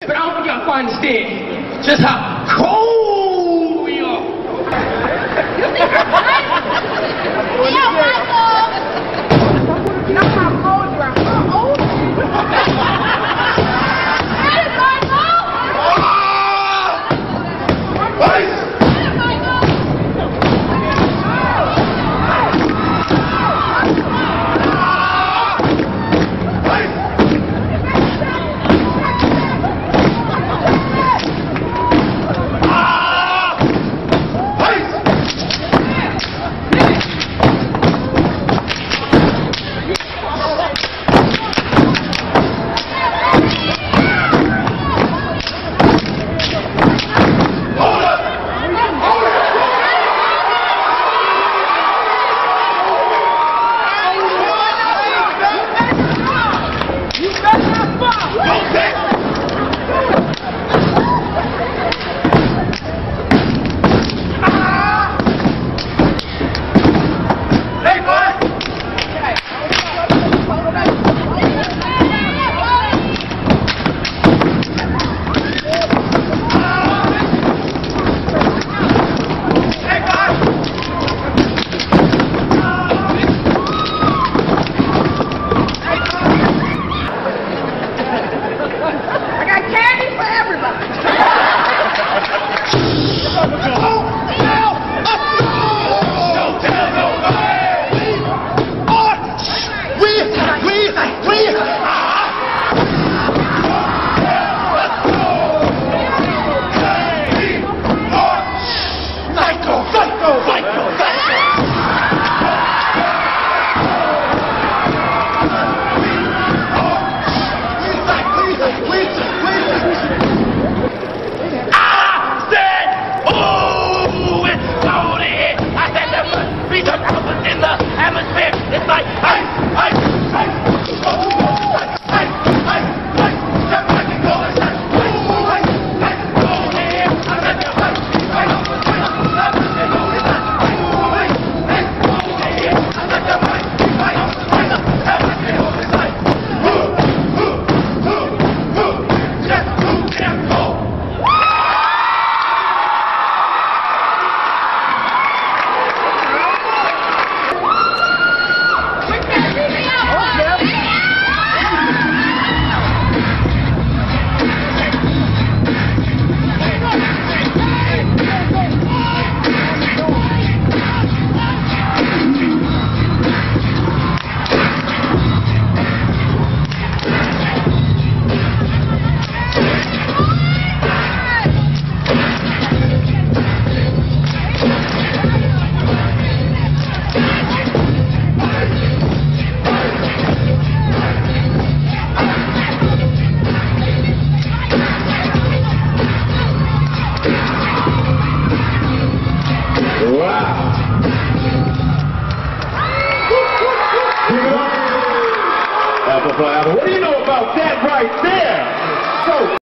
But I want y'all quite understand just how. What do you know about that right there? So